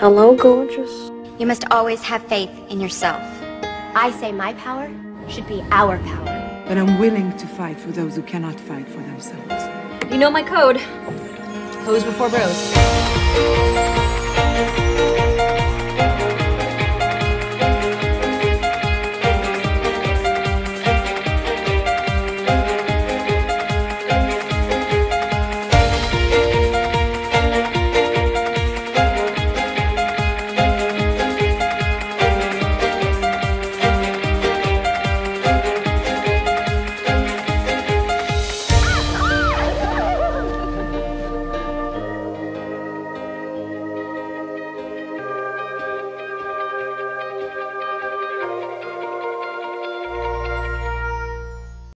Hello, gorgeous. You must always have faith in yourself. I say my power should be our power. But I'm willing to fight for those who cannot fight for themselves. You know my code. Hoes before bros.